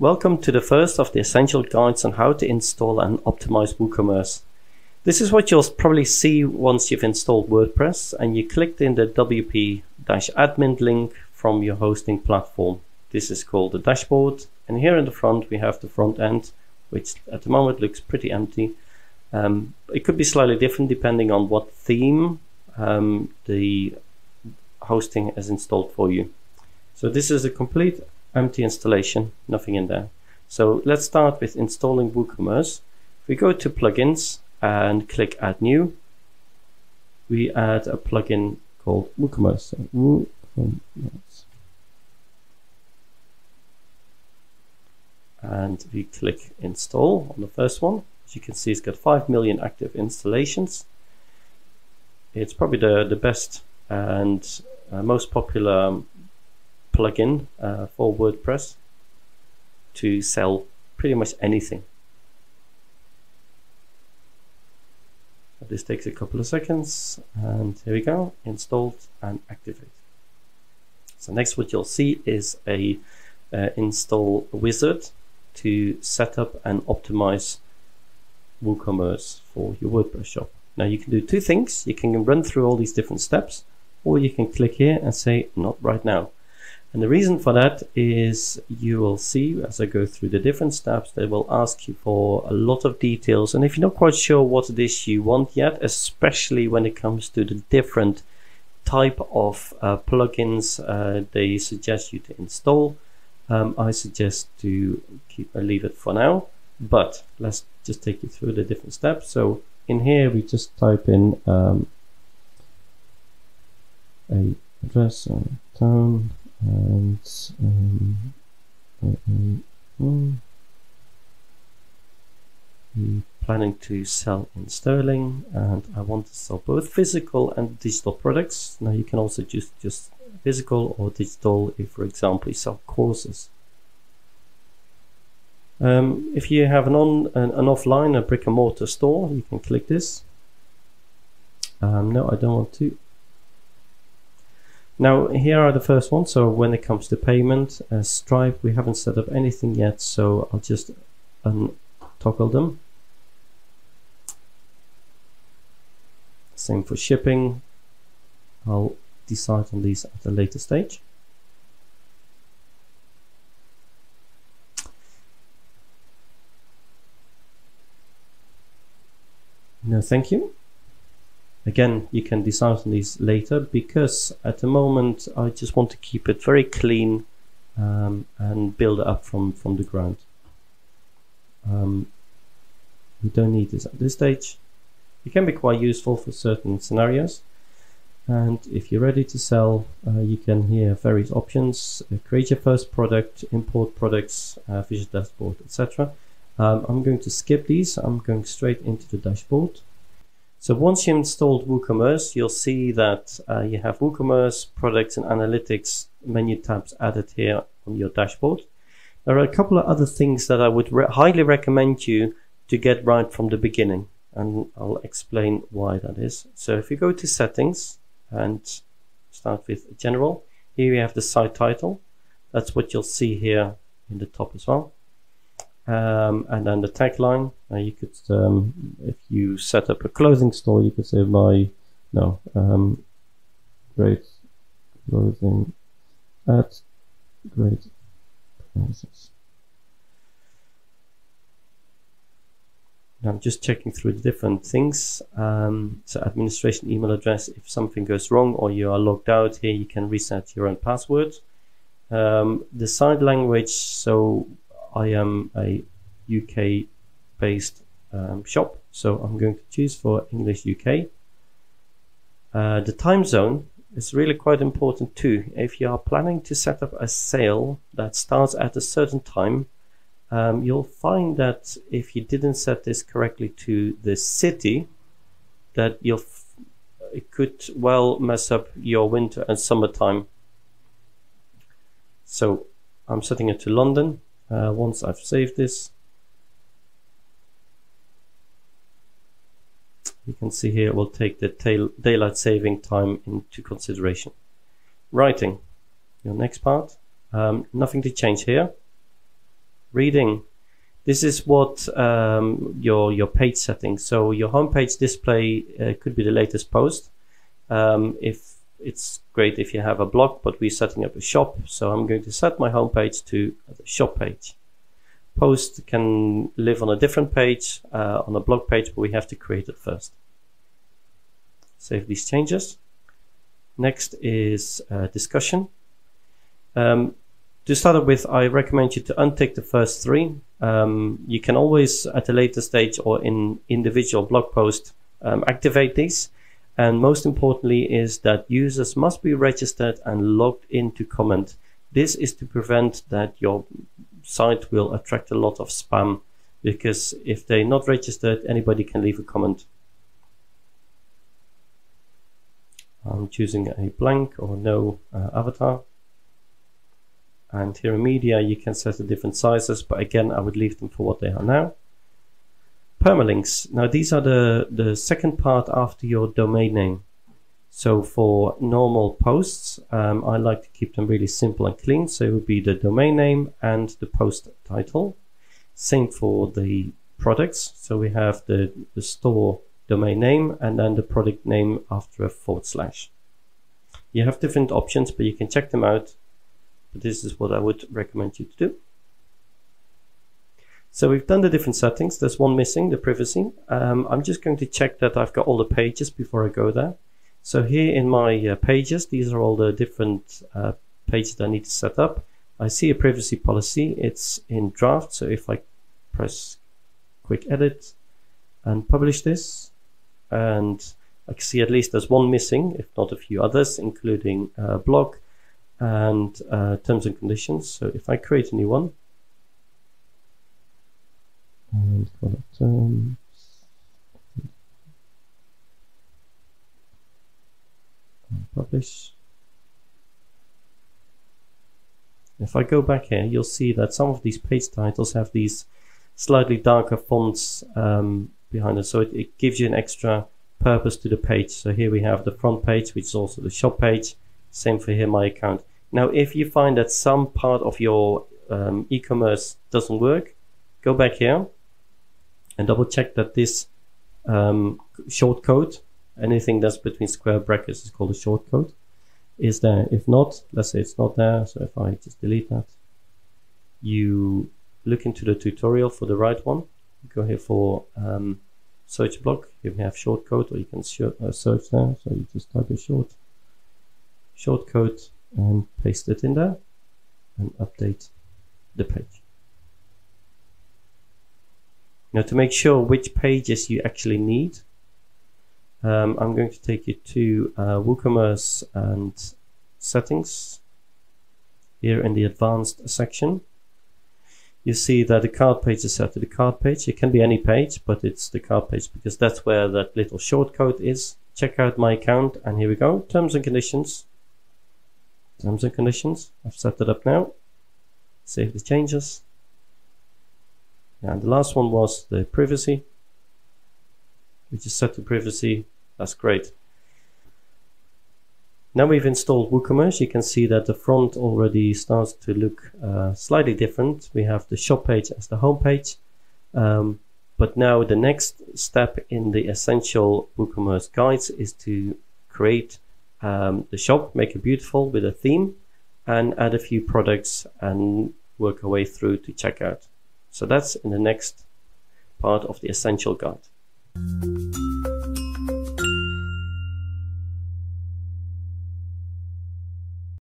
Welcome to the first of the essential guides on how to install and optimize WooCommerce. This is what you'll probably see once you've installed WordPress and you clicked in the wp-admin link from your hosting platform. This is called the dashboard and here in the front we have the front end which at the moment looks pretty empty. Um, it could be slightly different depending on what theme um, the hosting has installed for you. So this is a complete empty installation, nothing in there. So let's start with installing WooCommerce. We go to plugins and click add new, we add a plugin called WooCommerce. So WooCommerce. And we click install on the first one. As you can see, it's got 5 million active installations. It's probably the, the best and uh, most popular plugin uh, for WordPress to sell pretty much anything. This takes a couple of seconds and here we go, installed and activate. So next what you'll see is a uh, install wizard to set up and optimize WooCommerce for your WordPress shop. Now you can do two things. You can run through all these different steps or you can click here and say not right now. And the reason for that is you will see as I go through the different steps, they will ask you for a lot of details. And if you're not quite sure what it is you want yet, especially when it comes to the different type of uh, plugins uh, they suggest you to install, um, I suggest to keep uh, leave it for now. But let's just take you through the different steps. So in here, we just type in um, a address and town and um, um, planning to sell in sterling and I want to sell both physical and digital products. Now you can also just just physical or digital if for example you sell courses. Um, if you have an on an, an, offline a brick and mortar store you can click this. Um, no I don't want to now here are the first ones. So when it comes to payment, uh, Stripe, we haven't set up anything yet. So I'll just untoggle them. Same for shipping. I'll decide on these at a later stage. No, thank you. Again, you can decide on these later because at the moment I just want to keep it very clean um, and build it up from, from the ground. Um, we don't need this at this stage. It can be quite useful for certain scenarios. And if you're ready to sell, uh, you can here various options, uh, create your first product, import products, uh, visual dashboard, etc. Um, I'm going to skip these. I'm going straight into the dashboard. So once you installed WooCommerce, you'll see that uh, you have WooCommerce products and analytics menu tabs added here on your dashboard. There are a couple of other things that I would re highly recommend you to get right from the beginning. And I'll explain why that is. So if you go to settings and start with general, here you have the site title. That's what you'll see here in the top as well. Um, and then the tagline, uh, you could, um, if you set up a clothing store, you could say my, no, um, great clothing at great prices. I'm just checking through the different things. Um, so administration email address, if something goes wrong or you are logged out here, you can reset your own password. Um, the site language, so I am a UK based um, shop, so I'm going to choose for English UK. Uh, the time zone is really quite important too. If you are planning to set up a sale that starts at a certain time, um, you'll find that if you didn't set this correctly to the city, that you'll it could well mess up your winter and summertime. So I'm setting it to London uh, once I've saved this you can see here we'll take the daylight saving time into consideration writing your next part um, nothing to change here reading. This is what um, your your page settings. So your homepage display uh, could be the latest post. Um, if it's great if you have a blog, but we're setting up a shop. So I'm going to set my homepage to the shop page. Post can live on a different page, uh, on a blog page, but we have to create it first. Save these changes. Next is uh, discussion. Um, to start with, I recommend you to untick the first three. Um, you can always, at a later stage or in individual blog post, um, activate these. And most importantly is that users must be registered and logged in to comment. This is to prevent that your site will attract a lot of spam because if they're not registered, anybody can leave a comment. I'm choosing a blank or no uh, avatar. And here in media, you can set the different sizes, but again, I would leave them for what they are now. Permalinks. Now, these are the, the second part after your domain name. So for normal posts, um, I like to keep them really simple and clean. So it would be the domain name and the post title. Same for the products. So we have the, the store domain name and then the product name after a forward slash. You have different options, but you can check them out. But this is what I would recommend you to do. So we've done the different settings. There's one missing, the privacy. Um, I'm just going to check that I've got all the pages before I go there. So here in my uh, pages, these are all the different uh, pages I need to set up. I see a privacy policy. It's in draft. So if I press quick edit and publish this, and I can see at least there's one missing, if not a few others, including uh, blog and uh, terms and conditions. So if I create a new one, and it terms, publish. If I go back here, you'll see that some of these page titles have these slightly darker fonts um, behind it. So it, it gives you an extra purpose to the page. So here we have the front page, which is also the shop page. Same for here, my account. Now, if you find that some part of your um, e-commerce doesn't work, go back here and double check that this um, shortcode, anything that's between square brackets is called a shortcode, is there. If not, let's say it's not there. So if I just delete that, you look into the tutorial for the right one. You Go here for um, search block. You have shortcode or you can uh, search there. So you just type a short shortcode and paste it in there and update the page. Now to make sure which pages you actually need, um, I'm going to take you to uh, WooCommerce and settings here in the advanced section you see that the cart page is set to the cart page. It can be any page, but it's the cart page because that's where that little shortcode is. Check out my account and here we go. Terms and conditions. Terms and conditions. I've set that up now. Save the changes. And the last one was the privacy. We just set to privacy. That's great. Now we've installed WooCommerce, you can see that the front already starts to look uh, slightly different. We have the shop page as the home page. Um, but now the next step in the essential WooCommerce guides is to create um, the shop, make it beautiful with a theme and add a few products and work our way through to checkout. So that's in the next part of the essential guide.